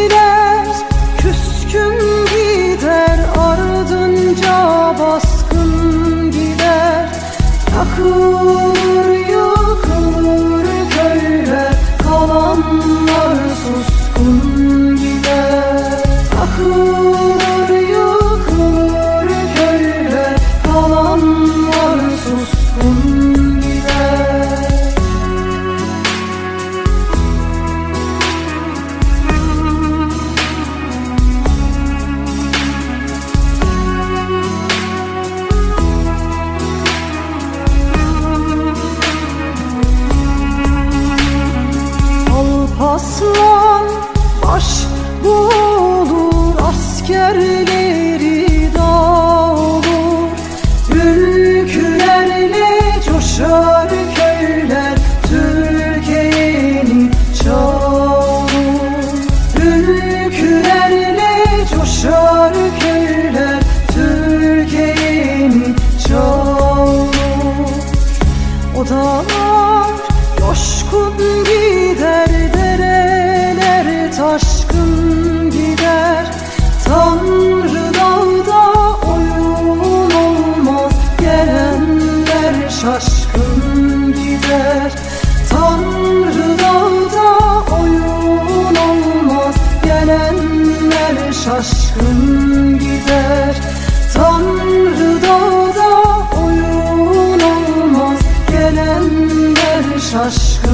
biraz küskün savaş bulur askerleri dağılır. Ülkülerle coşar köyler Türkiye'nin çağırır Ülkülerle coşar köyler Türkiye'nin çağırır Odalar coşkun gider taşkın gider. Tanrı dağda oyun olmaz. Gelenler şaşkın gider. Tanrı dağda oyun olmaz. Gelenler şaşkın gider. Tanrı dağda oyun olmaz. Gelenler şaşkın